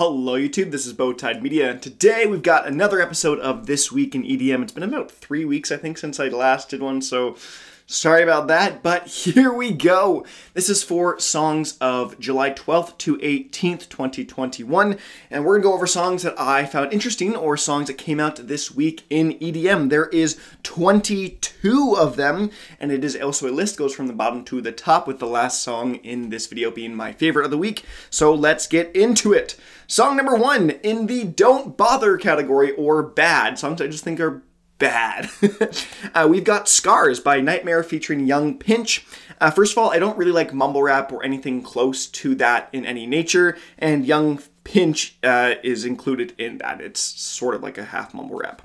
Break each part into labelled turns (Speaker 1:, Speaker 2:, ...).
Speaker 1: Hello YouTube, this is Bowtied Media, and today we've got another episode of This Week in EDM. It's been about three weeks, I think, since I last did one, so Sorry about that, but here we go. This is for songs of July 12th to 18th, 2021, and we're gonna go over songs that I found interesting or songs that came out this week in EDM. There is 22 of them, and it is also a list goes from the bottom to the top, with the last song in this video being my favorite of the week. So let's get into it. Song number one in the Don't Bother category or bad songs I just think are bad. uh, we've got Scars by NGHTMRE featuring Yung Pinch. Uh, first of all, I don't really like mumble rap or anything close to that in any nature, and Yung Pinch uh, is included in that. It's sort of like a half mumble rap.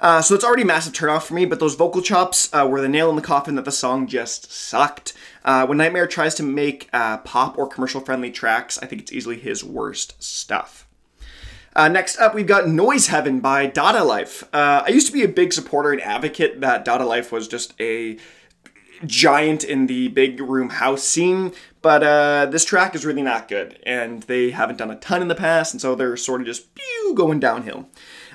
Speaker 1: Uh, so it's already a massive turnoff for me, but those vocal chops uh, were the nail in the coffin that the song just sucked. Uh, when NGHTMRE tries to make uh, pop or commercial friendly tracks, I think it's easily his worst stuff. Uh, next up, we've got Noise Heaven by Dada Life. Uh, I used to be a big supporter and advocate that Dada Life was just a giant in the big room house scene, but uh, this track is really not good, and they haven't done a ton in the past, and so they're sort of just pew, going downhill.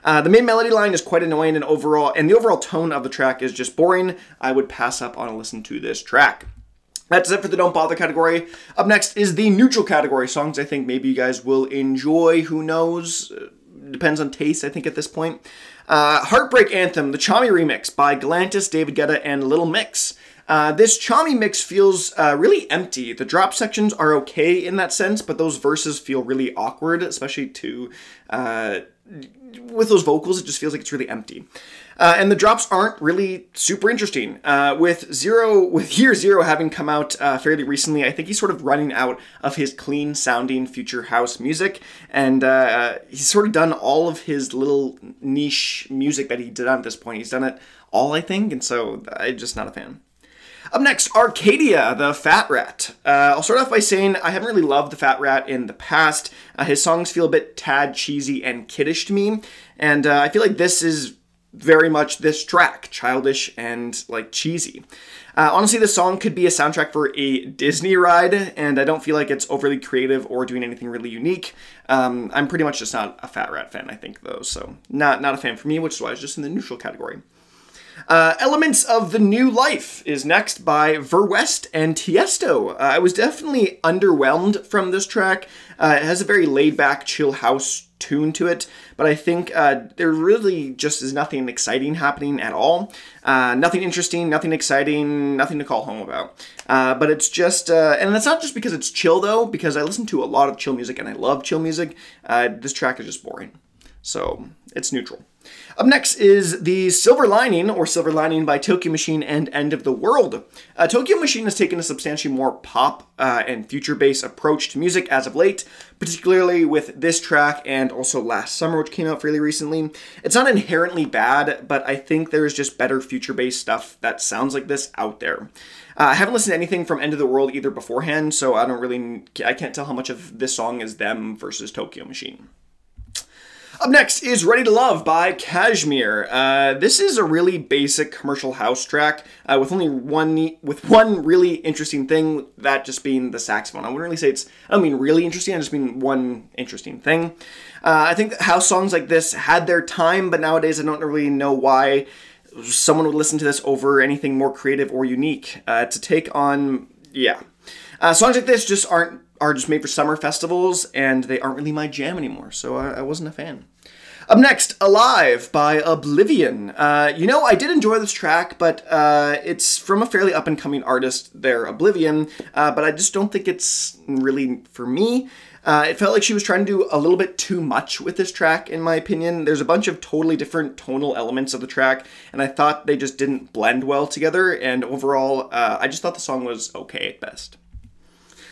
Speaker 1: Uh, the main melody line is quite annoying, and overall, and the overall tone of the track is just boring. I would pass up on a listen to this track. That's it for the Don't Bother category. Up next is the neutral category. Songs I think maybe you guys will enjoy. Who knows? Uh, depends on taste, I think, at this point. Uh, Heartbreak Anthem, the Tchami remix by Galantis, David Guetta, and Little Mix. Uh, this Tchami mix feels uh, really empty. The drop sections are okay in that sense, but those verses feel really awkward, especially to uh, with those vocals. It just feels like it's really empty. Uh, and the drops aren't really super interesting. Uh, with zero, with year zero having come out uh, fairly recently, I think he's sort of running out of his clean sounding future house music, and uh, he's sort of done all of his little niche music that he did at this point. He's done it all, I think, and so I'm just not a fan. Up next, Arcadia, TheFatRat. Uh, I'll start off by saying I haven't really loved TheFatRat in the past. Uh, his songs feel a bit tad cheesy and kiddish to me, and uh, I feel like this is very much this track, childish and like cheesy. Uh, honestly, this song could be a soundtrack for a Disney ride, and I don't feel like it's overly creative or doing anything really unique. Um, I'm pretty much just not a Fat Rat fan, I think, though, so not not a fan for me, which is why it's just in the neutral category. Uh, Elements of the New Life is next by VER:WEST and Tiesto. Uh, I was definitely underwhelmed from this track. Uh, it has a very laid back, chill house tune to it, but I think uh, there really just is nothing exciting happening at all. Uh, nothing interesting, nothing exciting, nothing to call home about. Uh, but it's just, and that's not just because it's chill though, because I listen to a lot of chill music and I love chill music. This track is just boring. So it's neutral. Up next is the Silver Lining, or Silver Lining by Tokyo Machine and End of the World. Uh, Tokyo Machine has taken a substantially more pop uh, and future based approach to music as of late, particularly with this track and also Last Summer, which came out fairly recently. It's not inherently bad, but I think there's just better future based stuff that sounds like this out there. Uh, I haven't listened to anything from End of the World either beforehand, so I don't really, I can't tell how much of this song is them versus Tokyo Machine. Up next is Ready to Love by KSHMR. Uh, this is a really basic commercial house track uh, with only one with one really interesting thing, that just being the saxophone. I wouldn't really say it's, I don't mean really interesting, I just mean one interesting thing. Uh, I think house songs like this had their time, but nowadays I don't really know why someone would listen to this over anything more creative or unique. Uh, to take on, yeah. Uh, songs like this just aren't are just made for summer festivals, and they aren't really my jam anymore, so I, I wasn't a fan. Up next, Alive by OBLYVN. Uh, you know, I did enjoy this track, but uh, it's from a fairly up and coming artist there, OBLYVN, uh, but I just don't think it's really for me. Uh, it felt like she was trying to do a little bit too much with this track, in my opinion. There's a bunch of totally different tonal elements of the track, and I thought they just didn't blend well together, and overall, uh, I just thought the song was okay at best.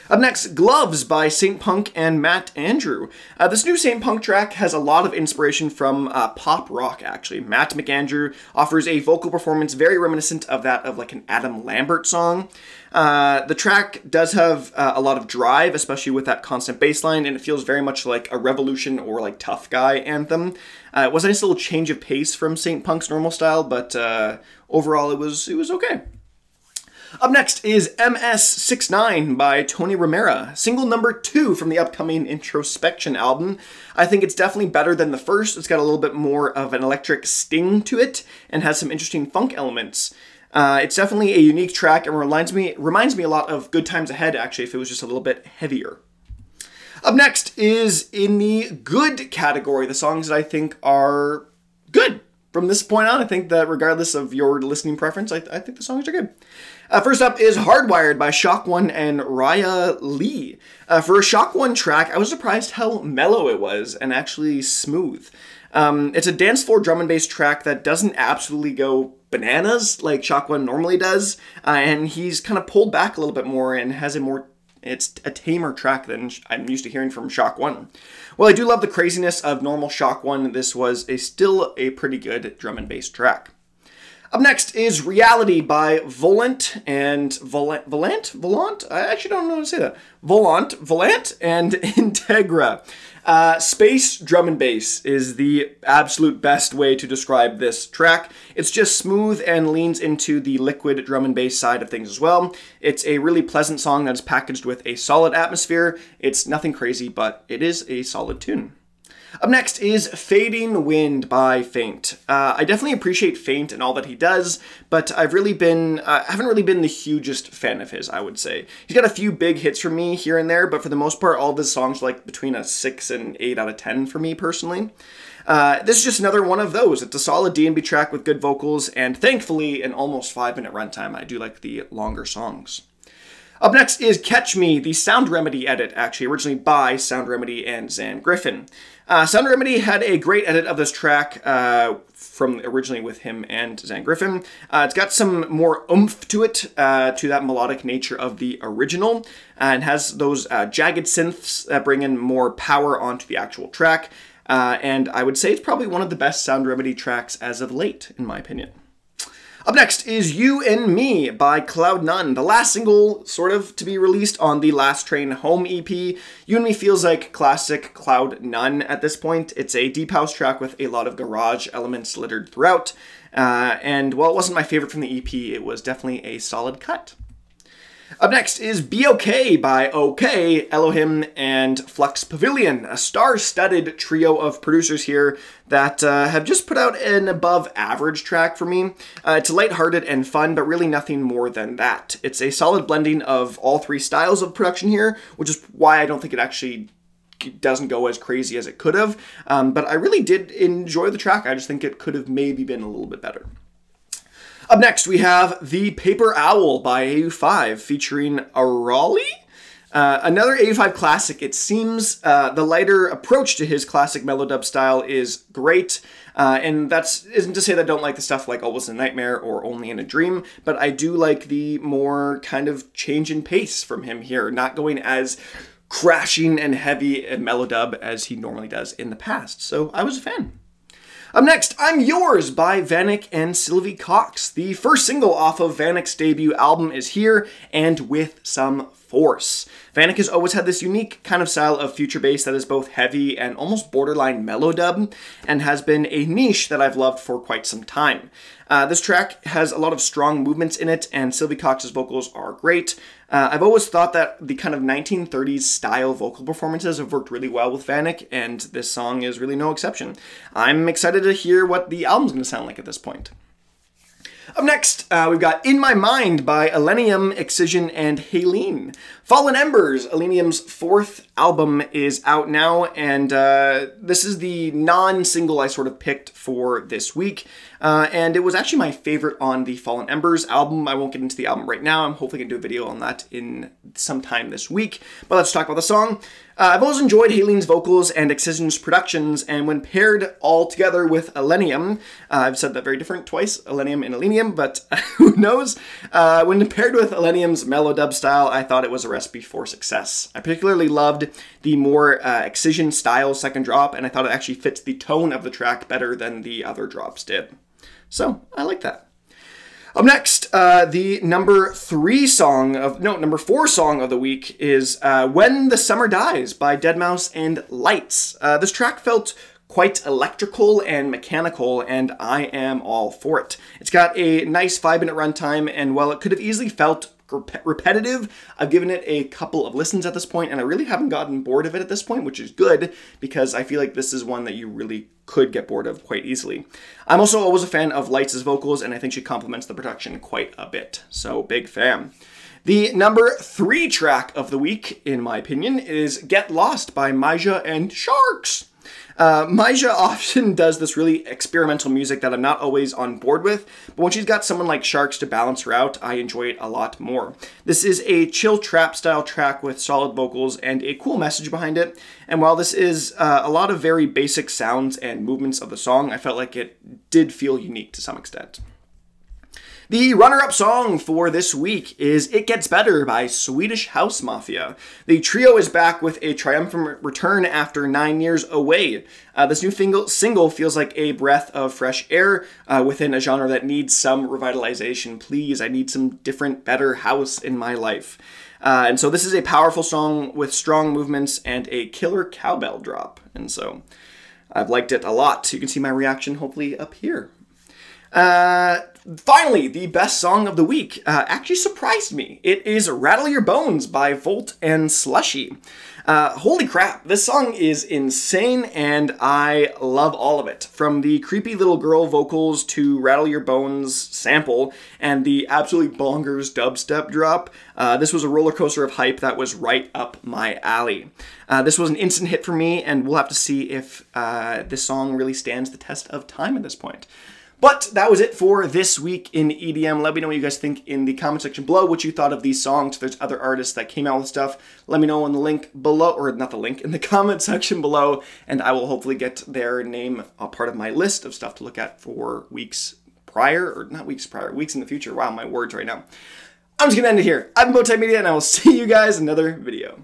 Speaker 1: Up next, Gloves by Saint Punk and Matt McAndrew. Uh, this new Saint Punk track has a lot of inspiration from uh, pop rock, actually. Matt McAndrew offers a vocal performance very reminiscent of that of like an Adam Lambert song. Uh, the track does have uh, a lot of drive, especially with that constant bass line, and it feels very much like a Revolution or like Tough Guy anthem. Uh, it was a nice little change of pace from Saint Punk's normal style, but uh, overall it was it was okay. Up next is MS69 by Tony Romera, single number two from the upcoming Introspection album. I think it's definitely better than the first. It's got a little bit more of an electric sting to it and has some interesting funk elements. Uh, it's definitely a unique track and reminds me reminds me a lot of Good Times Ahead actually if it was just a little bit heavier. Up next is in the good category, the songs that I think are good. From this point on, I think that regardless of your listening preference, I, I think the songs are good. Uh, first up is Hardwired by ShockOne and Reija Lee. Uh, for a ShockOne track, I was surprised how mellow it was and actually smooth. Um, it's a dance floor drum and bass track that doesn't absolutely go bananas like ShockOne normally does, uh, and he's kind of pulled back a little bit more and has a more it's a tamer track than I'm used to hearing from ShockOne. Well, I do love the craziness of normal ShockOne. This was a still a pretty good drum and bass track. Up next is Reality by Volant and Volant, Volant, Volant. I actually don't know how to say that. Volant, Volant, and Integra. Uh, space drum and bass is the absolute best way to describe this track. It's just smooth and leans into the liquid drum and bass side of things as well. It's a really pleasant song that is packaged with a solid atmosphere. It's nothing crazy, but it is a solid tune. Up next is Fading Wind by Feint. Uh, I definitely appreciate Feint and all that he does, but I've really been, uh, haven't really been the hugest fan of his, I would say. He's got a few big hits for me here and there, but for the most part, all of his songs are like between a 6 and 8 out of 10 for me personally. Uh, this is just another one of those. It's a solid D&B track with good vocals, and thankfully, an almost 5-minute runtime. I do like the longer songs. Up next is Catch Me, the Sound Remedy edit, actually, originally by Sound Remedy and Xan Griffin. Uh, Sound Remedy had a great edit of this track uh, from originally with him and Xan Griffin. Uh, it's got some more oomph to it, uh, to that melodic nature of the original, and has those uh, jagged synths that bring in more power onto the actual track. Uh, and I would say it's probably one of the best Sound Remedy tracks as of late, in my opinion. Up next is You and Me by CloudNone, the last single sort of to be released on the Last Train Home EP. You and Me feels like classic CloudNone at this point. It's a deep house track with a lot of garage elements littered throughout. Uh, and while it wasn't my favorite from the EP, it was definitely a solid cut. Up next is Be Okay by Ookay, Elohim, and Flux Pavilion, a star studded trio of producers here that uh, have just put out an above average track for me. Uh, it's lighthearted and fun, but really nothing more than that. It's a solid blending of all three styles of production here, which is why I don't think it actually doesn't go as crazy as it could have. Um, but I really did enjoy the track. I just think it could have maybe been a little bit better. Up next, we have The Paper Owl by AU5 featuring Arehlai. Uh, another AU5 classic. It seems uh, the lighter approach to his classic melodub style is great. Uh, and that's isn't to say that I don't like the stuff like Always a Nightmare or Only in a Dream, but I do like the more kind of change in pace from him here, not going as crashing and heavy a melodub as he normally does in the past. So I was a fan. Up next, I'm Yours by Vanic and Sylvie Cox. The first single off of Vanic's debut album is here, and with some force. Vanic has always had this unique kind of style of future bass that is both heavy and almost borderline mellow dub, and has been a niche that I've loved for quite some time. Uh, this track has a lot of strong movements in it, and Sylvie Cox's vocals are great. Uh, I've always thought that the kind of 1930s style vocal performances have worked really well with Vanic, and this song is really no exception. I'm excited to hear what the album's going to sound like at this point. Up next, uh, we've got In My Mind by Illenium, Excision, and Haliene. Fallen Embers, Illenium's fourth album, is out now, and uh, this is the non single I sort of picked for this week. Uh, and it was actually my favorite on the Fallen Embers album. I won't get into the album right now. I'm hopefully going to do a video on that in some time this week. But let's talk about the song. Uh, I've always enjoyed Haliene's vocals and Excision's productions, and when paired all together with Illenium, uh, I've said that very different twice, Illenium and Illenium, but who knows? Uh, when paired with Illenium's mellow dub style, I thought it was a recipe for success. I particularly loved the more uh, Excision style second drop, and I thought it actually fits the tone of the track better than the other drops did. So I like that. Up next, uh, the number three song of no number four song of the week is uh, "When the Summer Dies" by Deadmau5 and Lights. Uh, this track felt quite electrical and mechanical, and I am all for it. It's got a nice five minute runtime, and while it could have easily felt repetitive. I've given it a couple of listens at this point, and I really haven't gotten bored of it at this point, which is good because I feel like this is one that you really could get bored of quite easily. I'm also always a fan of Lights' vocals, and I think she complements the production quite a bit. So, big fan. The number three track of the week, in my opinion, is Get Lost by Mija and Sharks. Uh, often does this really experimental music that I'm not always on board with, but when she's got someone like Sharks to balance her out, I enjoy it a lot more. This is a chill trap style track with solid vocals and a cool message behind it, and while this is uh, a lot of very basic sounds and movements of the song, I felt like it did feel unique to some extent. The runner up song for this week is It Gets Better by Swedish House Mafia. The trio is back with a triumphant return after nine years away. Uh, this new single, single feels like a breath of fresh air uh, within a genre that needs some revitalization. Please, I need some different, better house in my life. Uh, and so this is a powerful song with strong movements and a killer cowbell drop. And so I've liked it a lot. You can see my reaction hopefully up here. Uh, finally, the best song of the week uh, actually surprised me. It is Rattle Your Bones by Volt and Slushii. Uh, holy crap, this song is insane and I love all of it. From the creepy little girl vocals to Rattle Your Bones sample and the absolutely bonkers dubstep drop, uh, this was a roller coaster of hype that was right up my alley. Uh, this was an instant hit for me and we'll have to see if uh, this song really stands the test of time at this point. But that was it for this week in EDM. Let me know what you guys think in the comment section below, what you thought of these songs. If there's other artists that came out with stuff, let me know in the link below, or not the link, in the comment section below, and I will hopefully get their name a part of my list of stuff to look at for weeks prior, or not weeks prior, weeks in the future. Wow, my words right now. I'm just gonna end it here. I'm Bowtie Media, and I will see you guys in another video.